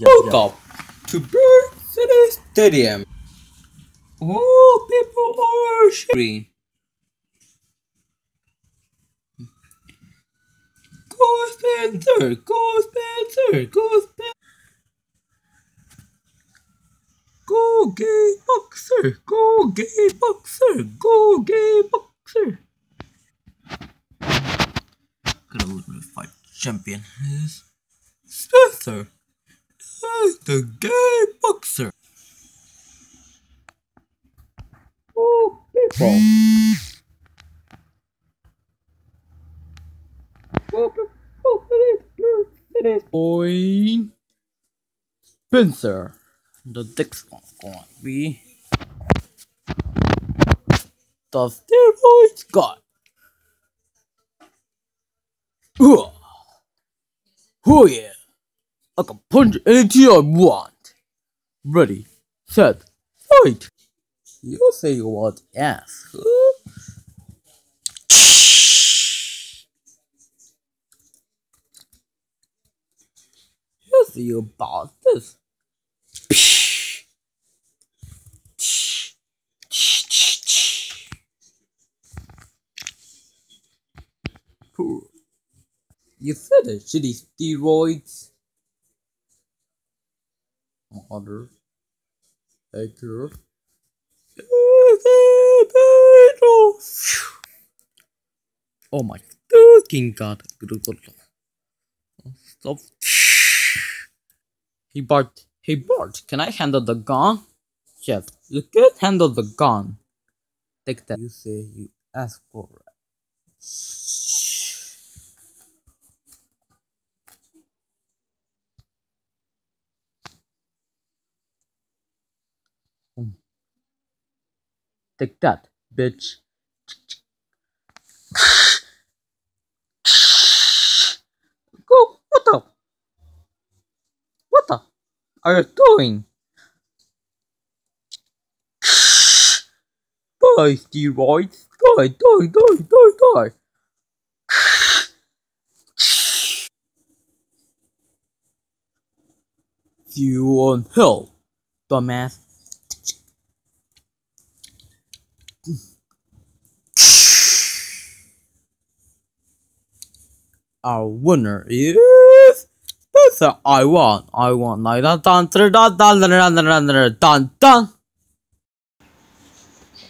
Welcome to Bird City Stadium. All people are cheering. Go Spencer! Go Spencer! Go Spencer! Go gay boxer! Go gay boxer! Go gay boxer! Gonna look my fight champion is Spencer! as the gay boxer. Oh, people. Boy Spencer, the dick's one gonna be the steroids god. Ooh. Oh yeah. I can punch anything I want. Ready, set, fight. You say you want ass, huh? You see you about this. You said it, shitty steroids. Mother. Acre. Oh my fucking god. Stop. Hey Bart. Hey Bart, can I handle the gun? Yes, you can handle the gun. Take that. You say you ask for it. Take that, bitch. Go, what the? What the are you doing? Die, steroids! Die, die, die, die, die! You on hell, dumbass. Our winner is Spencer. I won. I won. Like dun dun dun dun dun dun dun dun dun dun.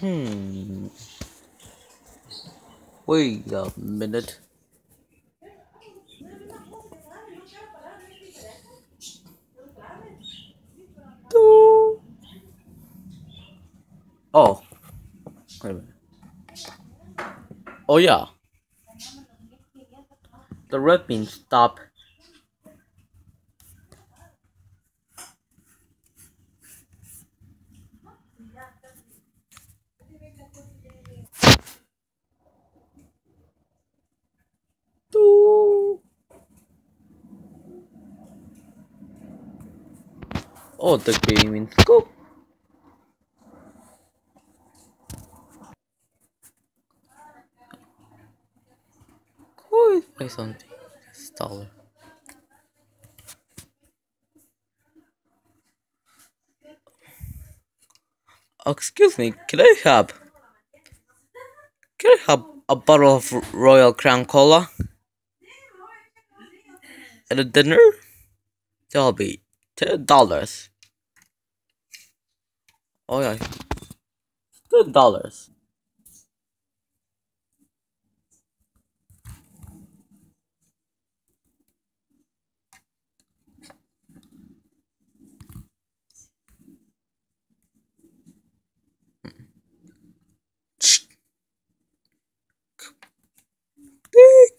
Hmm. Wait a minute. Oh. Oh yeah. The red bean stop. Oh, the game is cooked. Play something? Staller. Oh, excuse me, can I have can I have a bottle of Royal Crown Cola? At a dinner? That'll be ten dollars. Oh yeah. Ten dollars.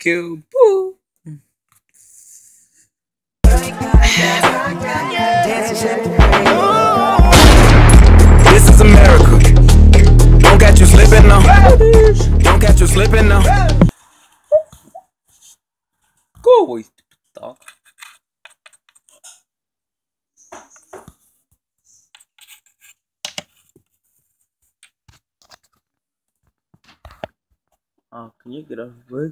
you. Boo. This is America. Don't catch you slipping now. Don't catch you slipping now. Go away, dog. Oh, uh, can you get off, bro?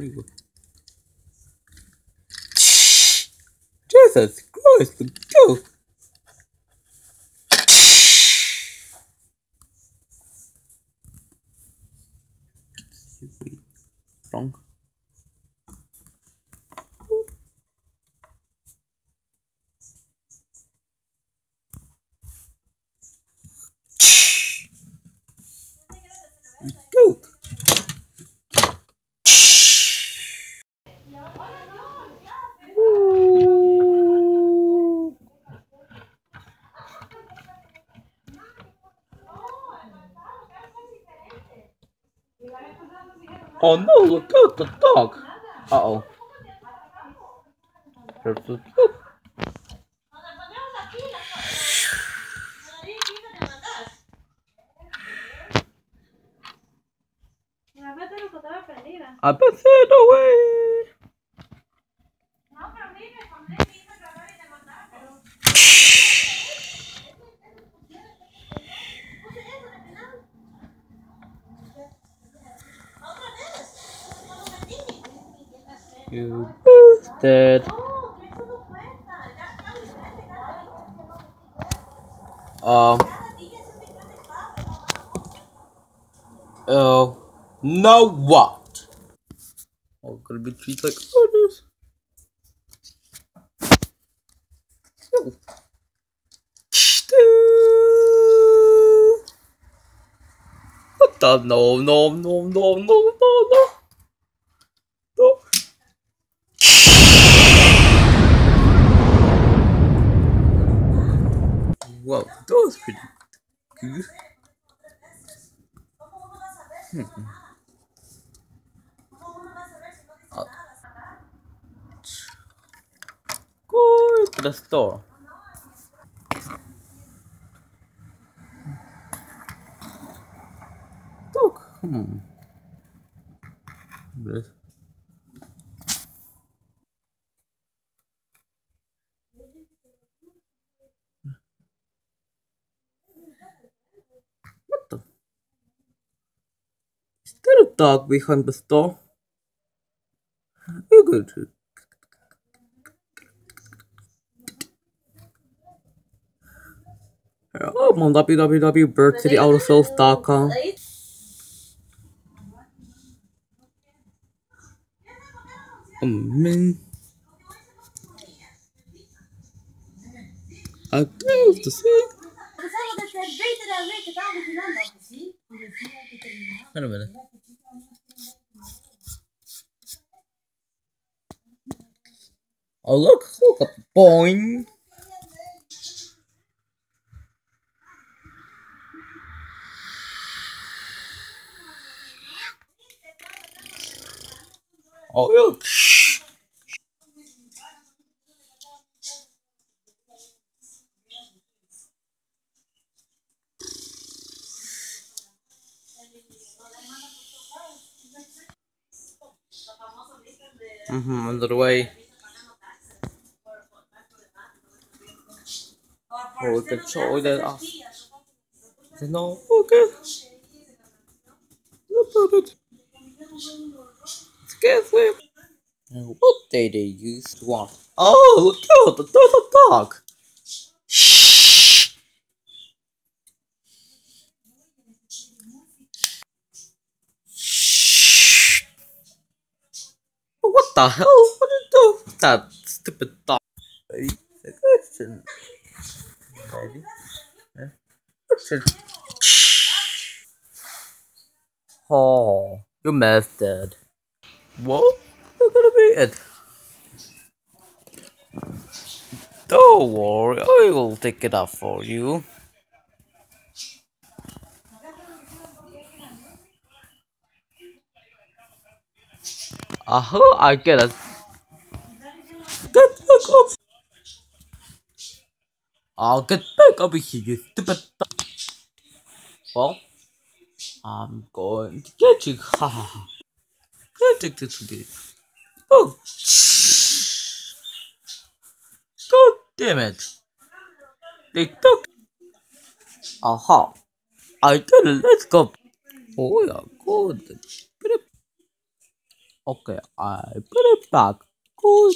down. Jesus Christ, Go! Oh no, look out, the dog! Uh oh. Prendida. I bet it away! No, You boosted. Um. Oh. Now what? Oh, gonna be treats like others. Oh. No, no, no, no, no, no, no. No. Wow, that was pretty good. Hmm. Go to the store. Look. Hmm. This. What the? Is there a dog behind the store? You go to. Oh, I'm on www.birdcityautosource.com. Oh man. I guess to see. Pensavo che se Oh look, look at boing. Oh look. Mm-hmm, under the way. Oh, we can show that off. No, okay. No problem. It's careful. What day they used one? Oh, look out! There's a dog. Shh. Shh. What the hell? What did you do with that stupid dog? Hey, the question. Oh, you messed it. You're gonna be it. Don't worry, I will take it up for you. Uh-huh, I get it. Get back up! I'll get back over here, you stupid. Well, I'm going to get you. Ha ha ha. Can't take this again. Oh! God damn it! They took. Aha! I get it, let's go. Oh yeah, good. Put it. Okay, I put it back. Good.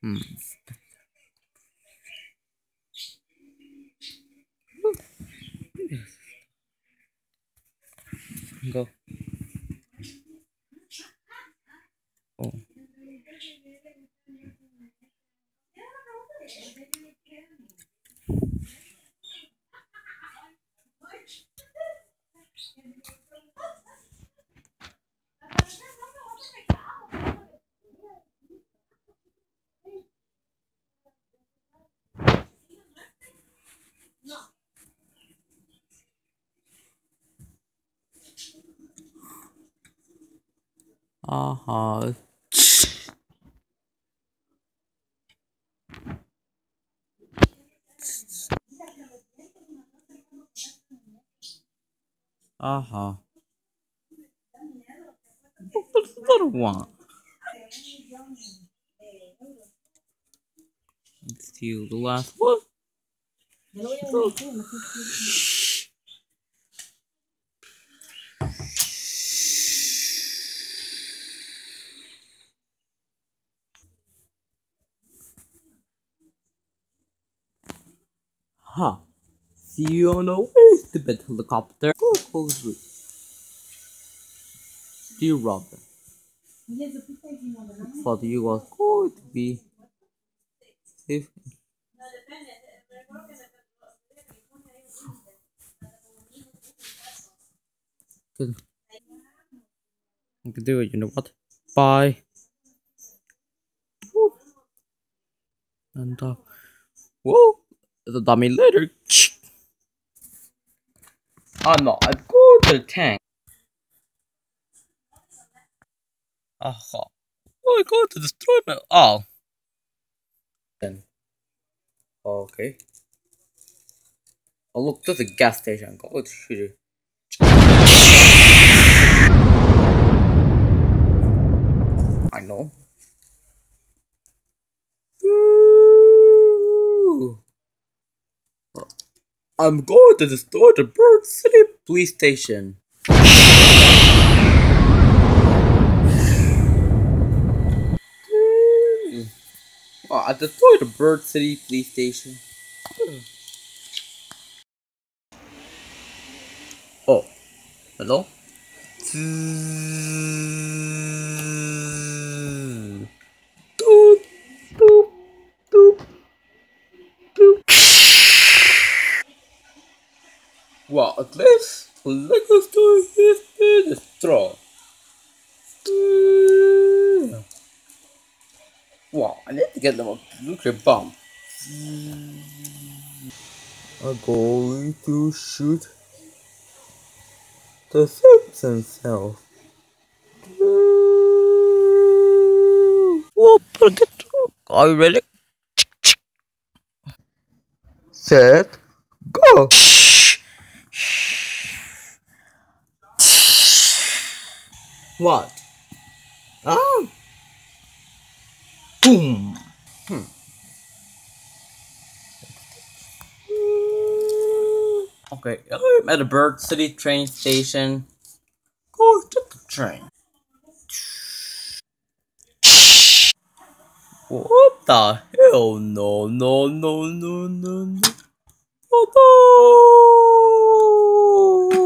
Hmm. Go. Aha. What's the other one? Let's the last one. Huh. See you on the way, stupid helicopter. Go closely. Dear Robin, thought you was going to be safe. Good. I can do it, you know what? Bye. And uh, whoa, the dummy later. I'm not a good tank. Aha. Oh, I got to destroy my. Oh. Then. Okay. Oh, look, there's a gas station. Go to shoot it. I know. Ooh. I'm going to destroy the Bird City police station. Hmm. Oh, I destroyed the Bird City police station. Hmm. Oh, hello? Least Lego Store has been destroyed. Wow, I need to get them a nuclear bomb. I'm going to shoot the Simpsons self. Whoa, put it. Are you ready? Set, go. What? Oh! Boom. Hmm. Okay, I'm at a Bird City train station. Go to the train. What the hell? No, no, no, no, no, no. Oh no!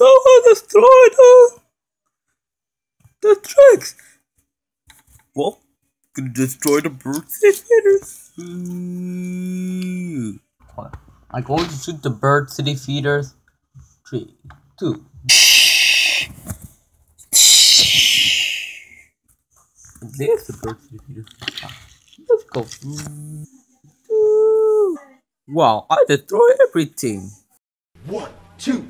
Someone destroyed the, the tracks. Well, could destroy the bird city feeders. What? Hmm. I'm going to shoot the bird city feeders. Three, two. There's the bird city feeders. Let's go. Wow, I destroy everything. One, two,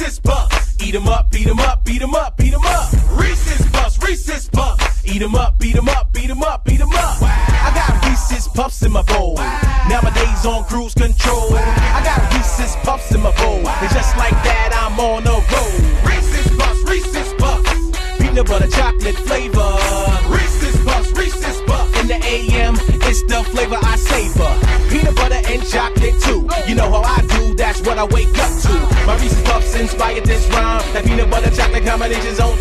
Reese's Puffs. Eat 'em up, beat 'em up, beat 'em up, beat 'em up. Reese's Puffs, Reese's Puffs. Eat 'em up, beat 'em up, beat 'em up, beat 'em up. I got Reese's Puffs in my bowl. Nowadays on cruise control. I got Reese's Puffs in my bowl. And just like that, I'm on a roll. Reese's Puffs, Reese's Puffs. Peanut butter chocolate flavor. Reese's Puffs, Reese's Puffs. In the AM, it's the flavor I savor. What I wake up to. My Reese's Puffs inspired this rhyme. That peanut butter chocolate combination's on